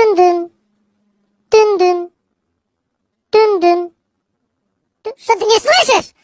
Тын-дын. Тын-дын. Тын-дын. Что ты не слышишь?